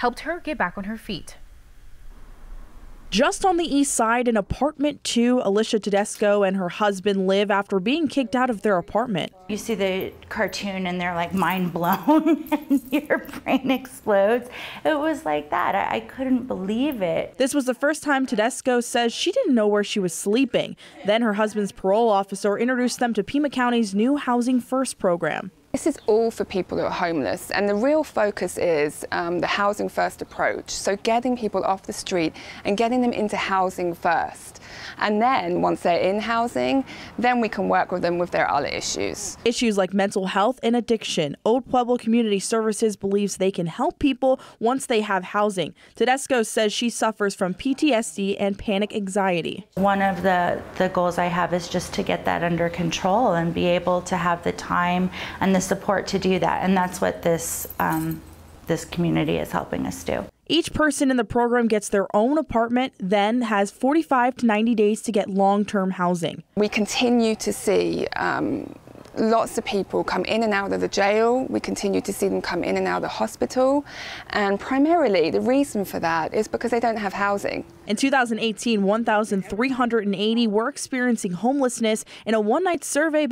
helped her get back on her feet. Just on the east side, in apartment two, Alicia Tedesco and her husband live after being kicked out of their apartment. You see the cartoon and they're like mind blown and your brain explodes. It was like that. I, I couldn't believe it. This was the first time Tedesco says she didn't know where she was sleeping. Then her husband's parole officer introduced them to Pima County's new Housing First program. This is all for people who are homeless, and the real focus is um, the housing first approach. So, getting people off the street and getting them into housing first. And then, once they're in housing, then we can work with them with their other issues. Issues like mental health and addiction. Old Pueblo Community Services believes they can help people once they have housing. Tedesco says she suffers from PTSD and panic anxiety. One of the, the goals I have is just to get that under control and be able to have the time and the support to do that. And that's what this, um, this community is helping us do. Each person in the program gets their own apartment, then has 45 to 90 days to get long term housing. We continue to see um, lots of people come in and out of the jail. We continue to see them come in and out of the hospital. And primarily, the reason for that is because they don't have housing. In 2018, 1,380 were experiencing homelessness in a one night survey by